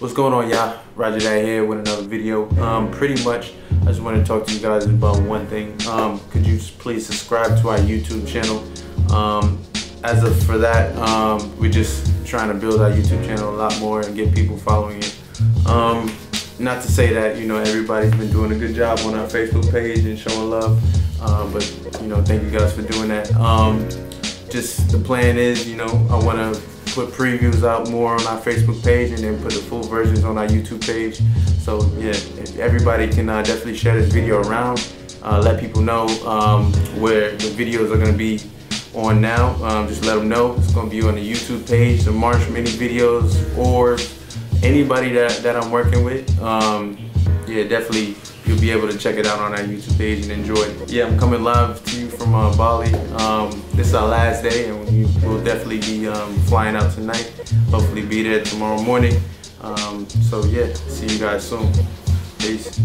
What's going on, y'all? Roger Dat here with another video. Um, pretty much, I just want to talk to you guys about one thing. Um, could you please subscribe to our YouTube channel? Um, as of for that, um, we're just trying to build our YouTube channel a lot more and get people following it. Um, not to say that you know everybody's been doing a good job on our Facebook page and showing love, um, but you know thank you guys for doing that. Um, just the plan is, you know, I want to put previews out more on our Facebook page and then put the full versions on our YouTube page. So yeah, everybody can uh, definitely share this video around. Uh, let people know um, where the videos are going to be on now. Um, just let them know it's going to be on the YouTube page, the March mini videos, or anybody that, that I'm working with, um, yeah, definitely you'll be able to check it out on our YouTube page and enjoy it. Yeah, I'm coming live to you from uh, Bali. Um, this is our last day and we will definitely be um, flying out tonight. Hopefully be there tomorrow morning. Um, so yeah, see you guys soon. Peace.